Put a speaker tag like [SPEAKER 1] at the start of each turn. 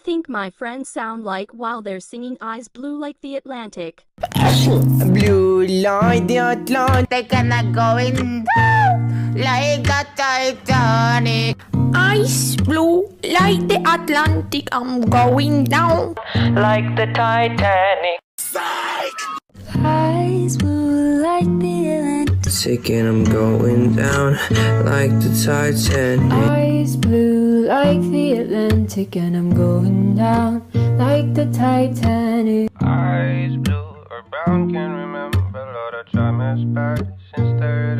[SPEAKER 1] think my friends sound like while they're singing Eyes Blue like the Atlantic?
[SPEAKER 2] Blue like the Atlantic
[SPEAKER 3] and I'm going down like the Titanic.
[SPEAKER 4] Ice blue like the Atlantic, I'm going down
[SPEAKER 5] like the Titanic.
[SPEAKER 6] Eyes blue like the Atlantic,
[SPEAKER 2] and I'm going down like the Titanic.
[SPEAKER 6] Eyes blue like the Atlantic, and I'm going down like the Titanic.
[SPEAKER 7] Eyes blue or brown, can't remember. Lord, I try my best since third of December.